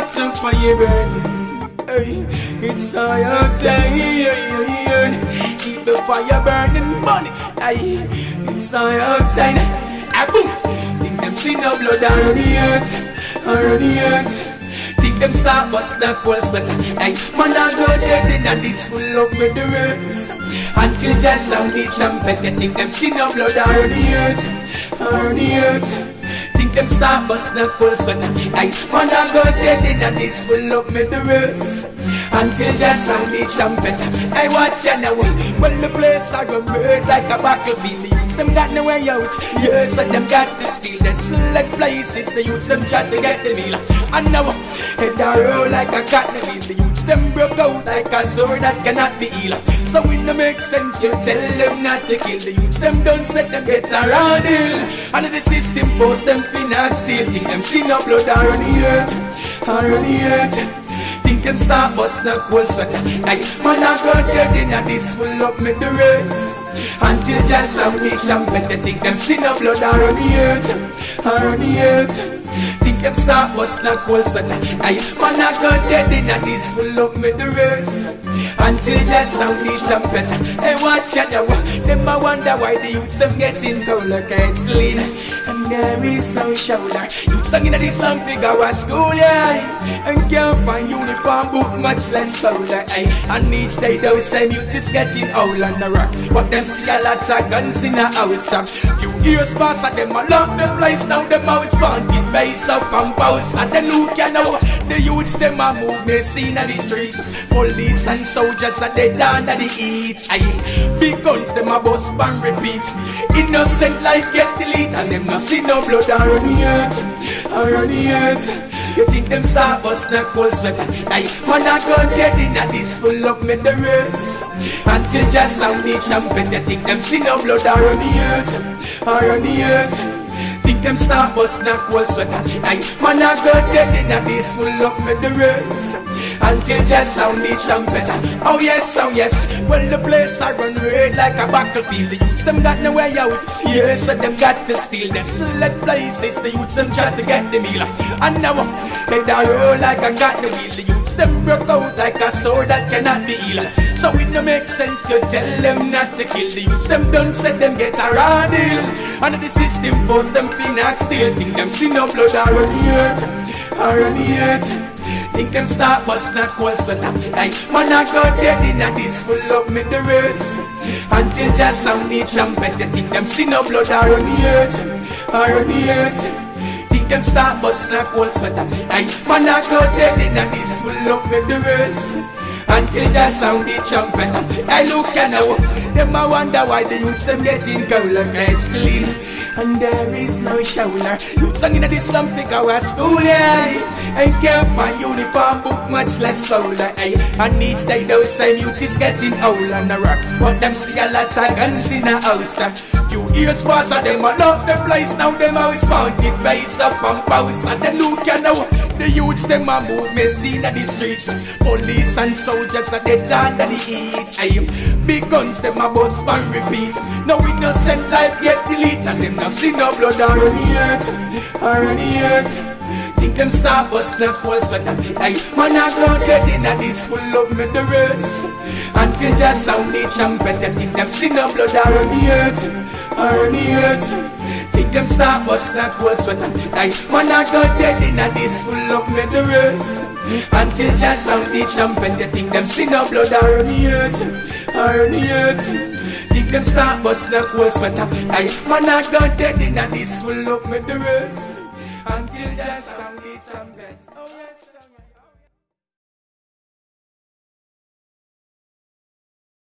watch the fire burning. Hey, it's high outside. Keep the fire burning, bunny. Hey, it's high outside. Ah, boom. Think them see no blood on the earth, on the earth. Think them start bust that full sweat. Hey, man, I go dead in a this full up with the rest. Until just sound the trumpet, you think them see no blood on the earth, on the earth. Them start bust that full sweat. Hey, man, I go dead in this full up with the rest. Until just sound the trumpet. Hey, watch ya now. When the place I go red like a battlefield, the them got no way out. Yes, and them got to steal the select places. The youths them try to get the meal. And now, head a roll like a cotton wheel. The youths them broke out like a sword that cannot be healed. So it no make sense you tell them not to kill. The youths them don't set them get around hill. And the system force them finance still. Think them see no blood on the earth, on the earth. Think them start bust no cold sweat Hey, man I go dead in a this full up me the race. Until just some reach and better Think them see no blood around the earth. Around the earth them start bust no cold sweat Hey, man I go dead in a this full up me the race. Until just some reach and better. Hey, watch out Them I wonder why the youths them getting cold like it's clean. And there is no shoulder. Youths sung in a this song figure was school, yeah. And can't find uniform book much less solar ay. And each day those same youth is getting old on the rock. But them see a lot of guns in a house top Few years pass and them a love the place Now them always wanted base up and post And then look you know The youths them a move me seen on the streets. Police and soldiers are dead under the heat ay. Big guns them a bust and repeat. Innocent life get deleted And them no see no blood around the earth Around the earth You think them start bust no cold sweat? Ay, man I go dead in a this full up me the race Until just sound the trumpet You think them see no blood around the earth Around the earth Think them start bust no cold sweat? Ay, man I go dead in a this full up me the race Until just sound the trumpet. Oh yes, oh yes. Well the place I run red like a battlefield The youths them got no way out. Yes, and them got to steal The select places The youths them try to get the meal. And now They down roll like a got the wheel. The youths them broke out like a sword that cannot be healed. So it no make sense you tell them not to kill. The youths them don't them get around hill And the system force them finance still Think them see no blood around the earth Around the earth Think them start bust not cold sweat Hey, man I go dead in a this full up me the race. Until just sound the trumpet You think them see no blood around the earth Around the earth Think them start bust not cold sweat Hey, man I go dead in a this full up me the race. Until just sound the trumpet I look and now Them I wonder why the youths them getting cold like it's clean And there is no shoulder Youth sung in a this slum think I school yeah. And can't find uniform book much less solar ay. And each day those same youth is getting old on the rock But them see a lot of guns in a time Few years pass and them a love the place. Now them always wanted base up and post And then look and now the youths them a move me seen at the streets. Police and soldiers are dead under the heat. Aye, Big guns them a bust and repeat. No innocent life get deleted them no see no blood on the earth On the earth Think them start bust no false sweater Aye, Man I go dead in a this full of race Until just sound the trumpet You think them see no blood on the earth On the earth them start bust not cold sweater Ay, man I go dead in a this full the race Until just sound the trumpet You think them see no blood around the earth Around the earth Think them start bust not cold sweater Ay, man I go dead in a this full the race Until just sound the trumpet Oh yes oh,